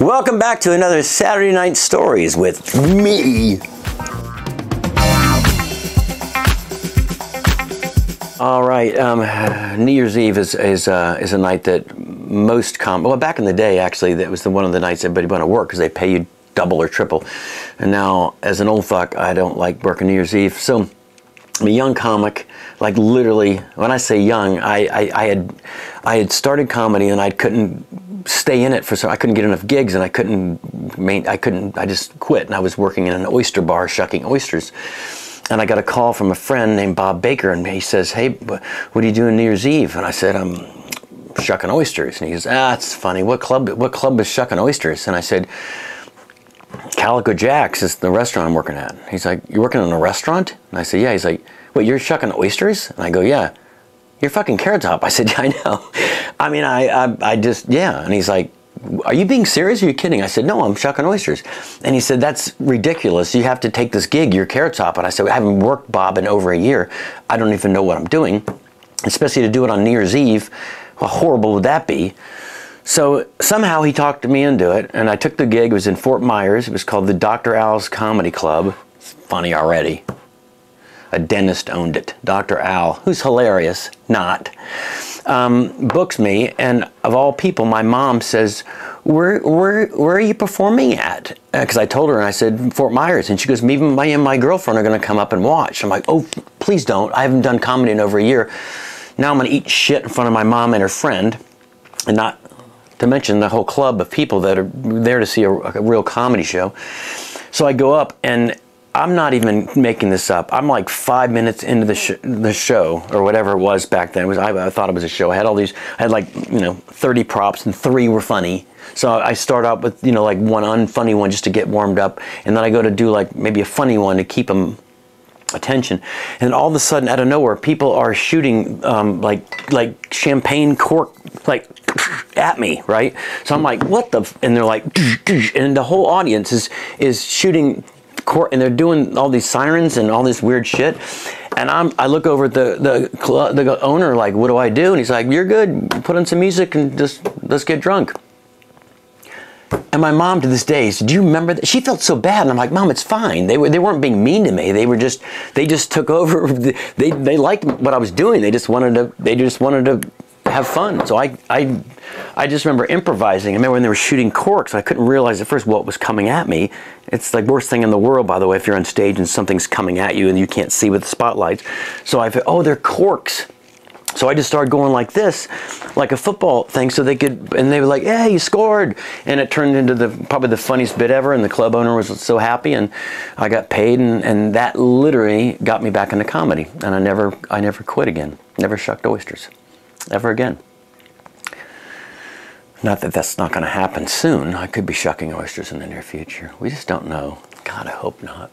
Welcome back to another Saturday Night Stories with me. All right, um, New Year's Eve is is, uh, is a night that most com well back in the day actually that was the one of the nights everybody went to work because they pay you double or triple, and now as an old fuck I don't like working New Year's Eve so. I'm a young comic, like literally. When I say young, I, I, I had I had started comedy and I couldn't stay in it for so I couldn't get enough gigs and I couldn't main, I couldn't I just quit and I was working in an oyster bar shucking oysters and I got a call from a friend named Bob Baker, and he says, "Hey, what are you doing New Year's Eve?" And I said, "I'm shucking oysters." And he goes, "Ah, it's funny. What club? What club is shucking oysters?" And I said, "Calico Jack's is the restaurant I'm working at." He's like, "You're working in a restaurant?" And I said, "Yeah." He's like, "Wait, you're shucking oysters?" And I go, "Yeah." You're fucking carrot top. I said, yeah, I know. I mean, I, I, I just, yeah. And he's like, are you being serious? Are you kidding? I said, no, I'm shucking oysters. And he said, that's ridiculous. You have to take this gig. You're carrot top. And I said, I haven't worked Bob in over a year. I don't even know what I'm doing, especially to do it on New Year's Eve. How horrible would that be? So somehow he talked me into it, and I took the gig. It was in Fort Myers. It was called the Dr. Al's Comedy Club. It's funny already. A dentist owned it. Dr. Al, who's hilarious, not um, books me, and of all people, my mom says, "Where, where, where are you performing at?" Because uh, I told her, and I said Fort Myers, and she goes, "Me and my, and my girlfriend are going to come up and watch." I'm like, "Oh, please don't! I haven't done comedy in over a year. Now I'm going to eat shit in front of my mom and her friend, and not to mention the whole club of people that are there to see a, a real comedy show." So I go up and I'm not even making this up. I'm like five minutes into the sh- the show or whatever it was back then. It was I, I, thought it was a show. I had all these. I had like you know 30 props and three were funny. So I start out with you know like one unfunny one just to get warmed up, and then I go to do like maybe a funny one to keep them attention. And all of a sudden, out of nowhere, people are shooting um, like like champagne cork like at me, right? So I'm like, what the? And they're like, and the whole audience is is shooting court and they're doing all these sirens and all this weird shit. And I'm, I look over at the, the, the owner, like, what do I do? And he's like, you're good. Put on some music and just, let's get drunk. And my mom to this day said, "Do you remember that?" She felt so bad, and I'm like, "Mom, it's fine. They were they weren't being mean to me. They were just they just took over. They they liked what I was doing. They just wanted to they just wanted to have fun. So I, I, I just remember improvising. I remember when they were shooting corks, I couldn't realize at first what was coming at me. It's the worst thing in the world, by the way, if you're on stage and something's coming at you and you can't see with the spotlights. So I thought, oh, they're corks. So I just started going like this, like a football thing, so they could, and they were like, "Yeah, you scored!" And it turned into the probably the funniest bit ever, and the club owner was so happy, and I got paid, and, and that literally got me back into comedy, and I never, I never quit again, never shucked oysters ever again. Not that that's not going to happen soon. I could be shucking oysters in the near future. We just don't know. God, I hope not.